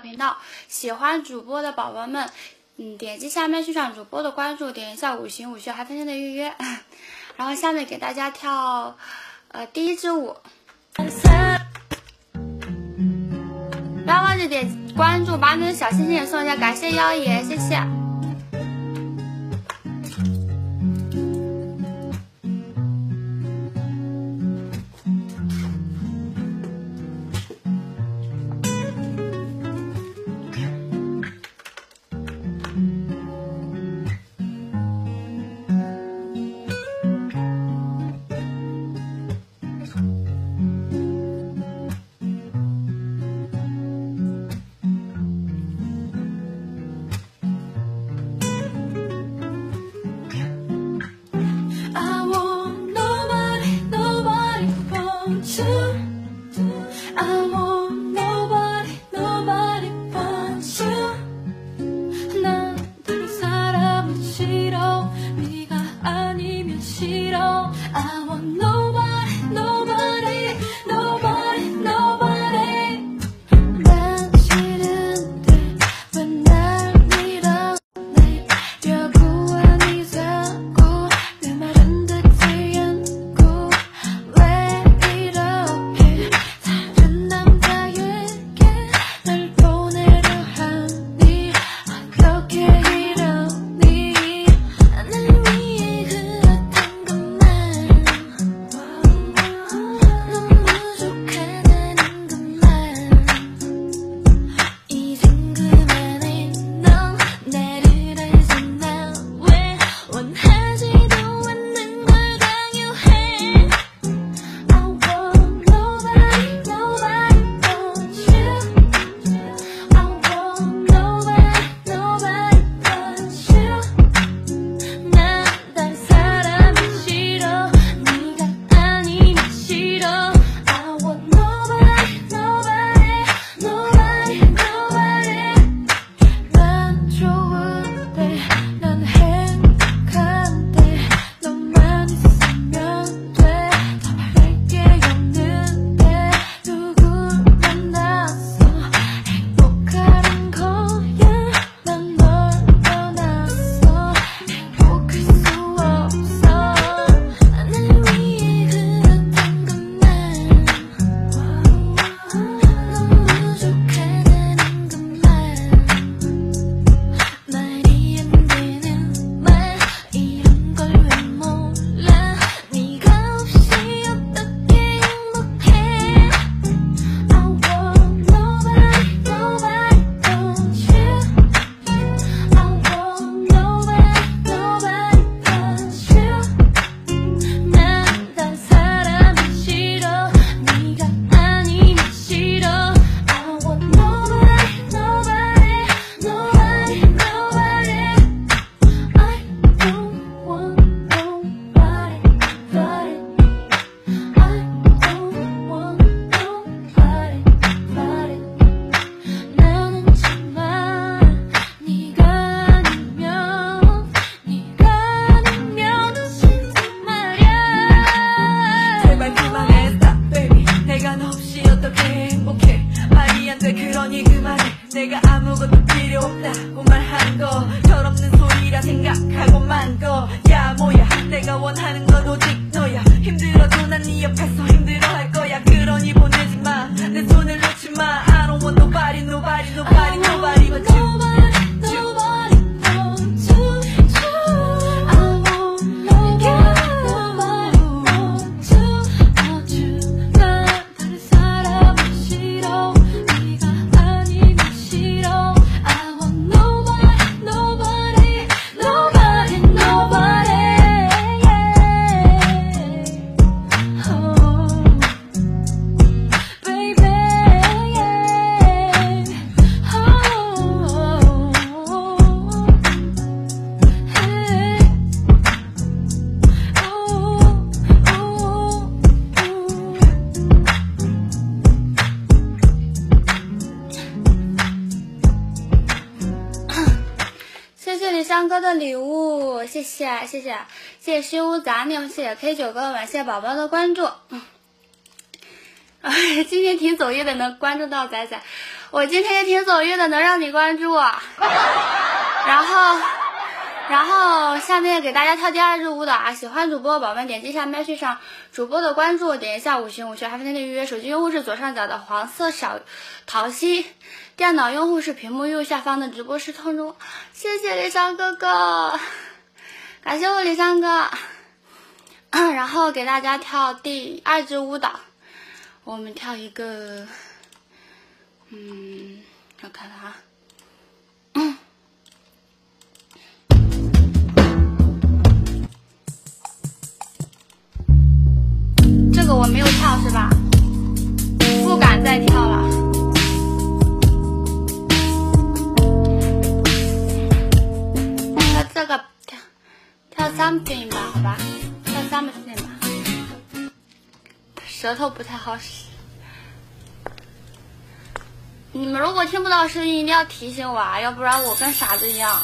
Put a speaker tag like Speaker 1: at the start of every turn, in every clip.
Speaker 1: 频道，喜欢主播的宝宝们，嗯，点击下面欣赏主播的关注，点一下五行五穴还分线的预约，然后下面给大家跳，呃，第一支舞，不要忘记点关注，把你的小心心也送一下，感谢妖爷，谢谢。linda. 礼物谢谢，谢谢谢谢虚无杂念，谢谢 K 九哥感，谢宝宝的关注。哎今天挺走运的，能关注到仔仔。我今天也挺走运的，能让你关注。然后，然后下面给大家跳第二支舞蹈啊！喜欢主播的宝宝们点击一下麦序上主播的关注，点一下五星五星还分天的预约。手机用户是左上角的黄色小桃心，电脑用户是屏幕右下方的直播室通知。谢谢李尚哥哥，感谢我李尚哥。然后给大家跳第二支舞蹈，我们跳一个，嗯，我看看啊，舌头不太好使。你们如果听不到声音，一定要提醒我啊，要不然我跟傻子一样。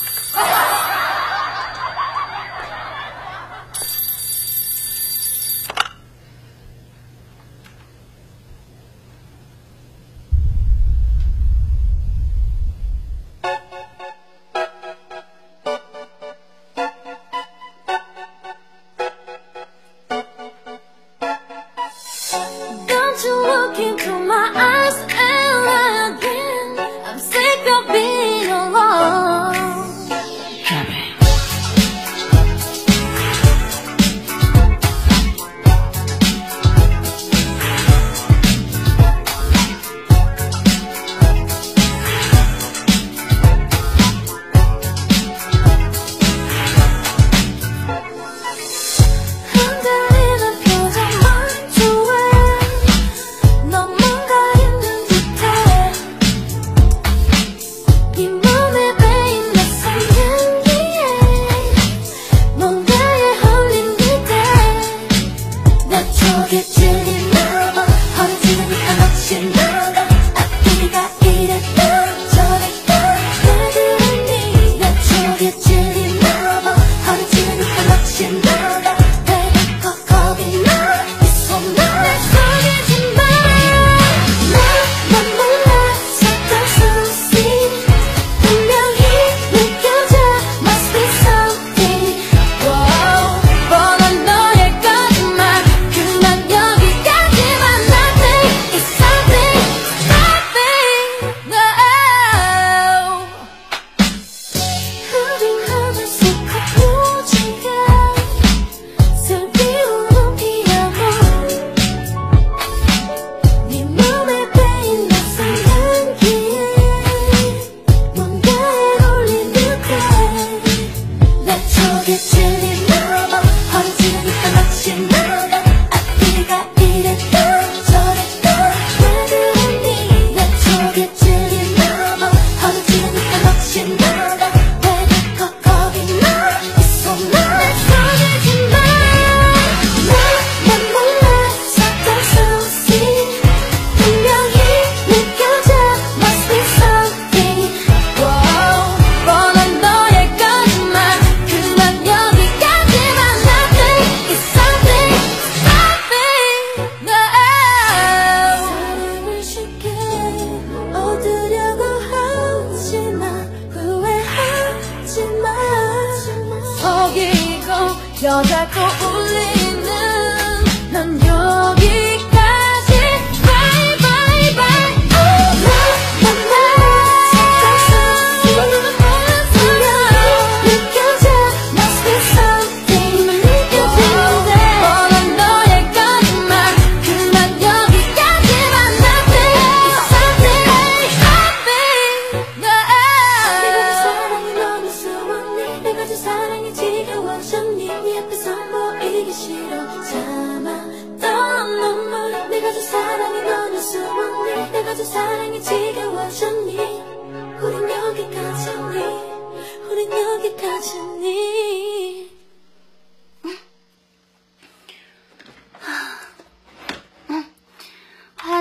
Speaker 1: You're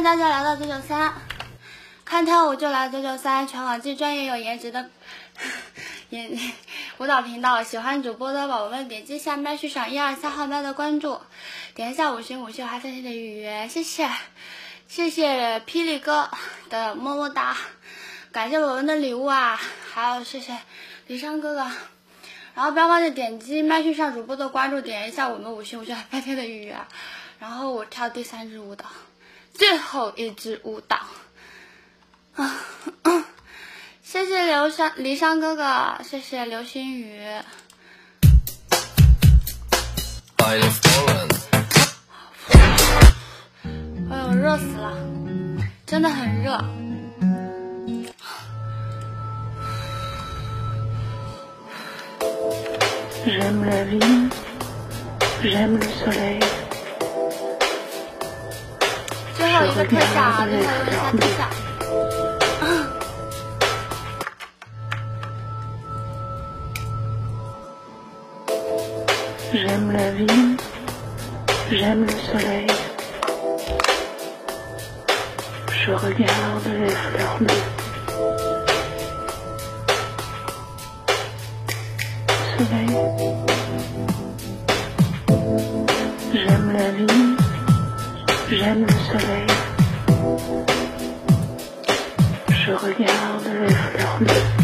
Speaker 2: 大家来到九九三，看跳舞就来九九三全网
Speaker 1: 最专业有颜值的。颜 舞蹈频道，喜欢主播的宝宝们点击下麦序上一二三号麦的关注，点一下五星五星还在线的预约，谢谢。谢谢霹雳哥的么么哒，感谢我们的礼物啊，还有谢谢李商哥哥，然后不要忘记点击麦序上主播的关注，点一下我们五星五星拍片的预约，然后我跳第三支舞蹈，最后一支舞蹈，啊，谢谢刘山离山哥哥，谢谢流星雨。哎呦，热死了，真的很热。J'aime la vie, j'aime le soleil。最后一个特效，最后一个下特效。J'aime la vie, j'aime le soleil. Je regarde les fleurs bleues. Soleil. J'aime la vie, j'aime le soleil. Je regarde les fleurs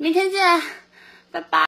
Speaker 1: 明天见拜拜。